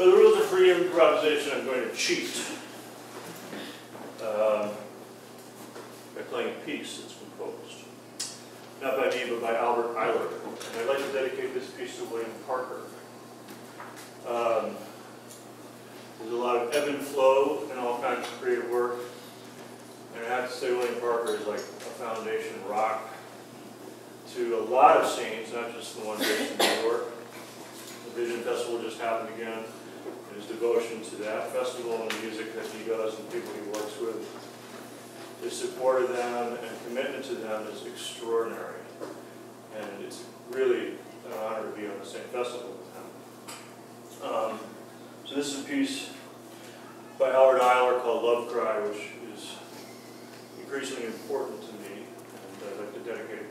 For the rules of free improvisation, I'm going to cheat. Um, by playing a piece that's composed. Not by me, but by Albert Ayler. And I'd like to dedicate this piece to William Parker. Um, there's a lot of ebb and flow in all kinds of creative work. And I have to say William Parker is like a foundation rock to a lot of scenes, not just the one based in New York. The Vision Festival just happened again his devotion to that festival and the music that he does and people he works with. His support of them and commitment to them is extraordinary. And it's really an honor to be on the same festival with him. Um, so this is a piece by Howard Ayler called Love Cry, which is increasingly important to me, and I'd like to dedicate